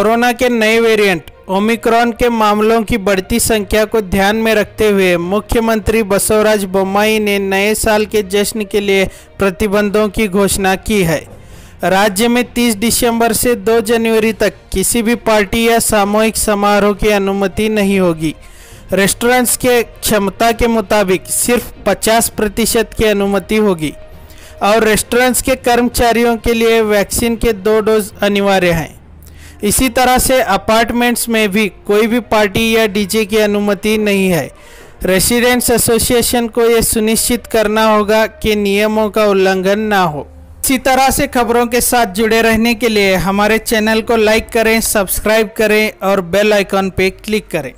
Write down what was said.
Corona के नए variant, Omicron के मामलों की बढ़ती संख्या को ध्यान में रखते हुए मुख्यमंत्री बसवराज बोम्मई ने नए साल के जश्न के लिए प्रतिबंधों की घोषणा की है। राज्य में 30 दिसंबर से 2 जनवरी तक किसी भी पार्टी या सामूहिक समारोह की अनुमति नहीं होगी। रेस्टोरेंट्स के क्षमता के मुताबिक सिर्फ़ 50 प्रतिशत की अनुमति होगी। और रेस्टोरेंट्स के कर्मचारियों के लिए वैक्सीन के दो डोज अनिवार्य हैं। इसी तरह से अपार्टमेंट्स में भी कोई भी पार्टी या डीजे की अनुमति नहीं है। रेसिडेंट्स एसोसिएशन को यह सुनिश्चित करना होगा कि नियमों का उल्लंघन ना हो। इसी तरह से खबरों के साथ जुड़े रहने के लिए हमारे चैनल को लाइक करें, सब्सक्राइब करें और बेल आइकॉन पे क्लिक करें।